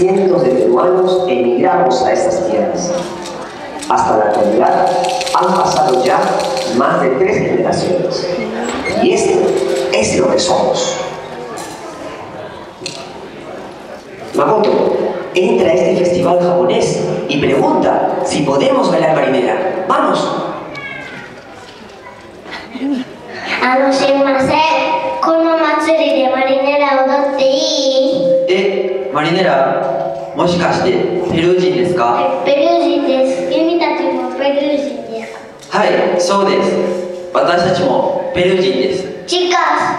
cientos de peruanos emigramos a estas tierras. Hasta la actualidad han pasado ya más de tres generaciones. Y esto es lo que somos. Makoto entra a este festival japonés y pregunta si podemos bailar marinera. ¡Vamos! マリネラもしかしてペルー人ですか？ペルー人です。君たちもペルー人ですはいそうです。私たちもペルー人です。chicas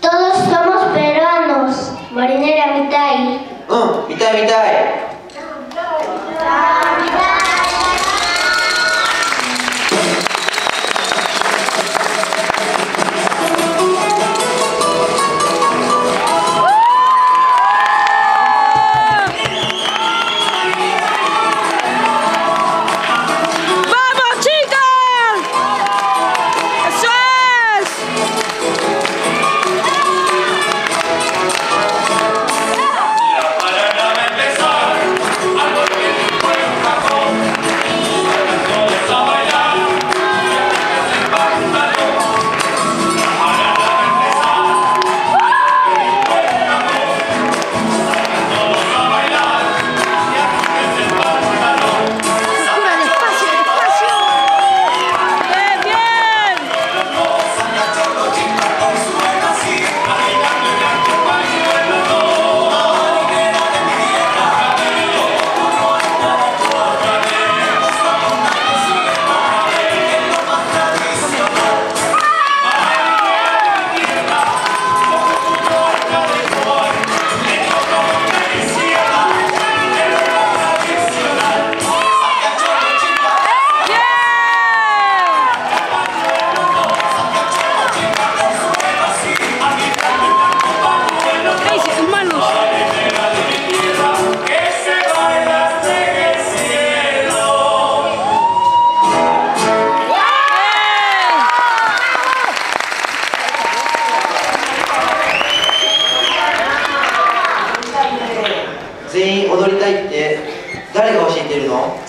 todos somos peruanos marinera 見たい？う全員踊りたいって誰が教えてるの？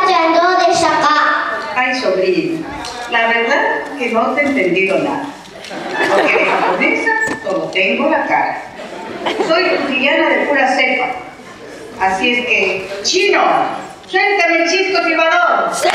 Guayando de Chacá. Ay, sobrino, la verdad que no te he entendido nada. Porque de japonesa como tengo la cara. Soy cujillana de pura cepa. Así es que, chino, suéltame el chisco silbador. ¡Sí!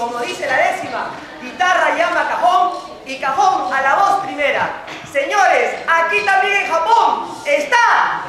Como dice la décima, guitarra llama cajón y cajón a la voz primera. Señores, aquí también en Japón está.